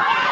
Yeah.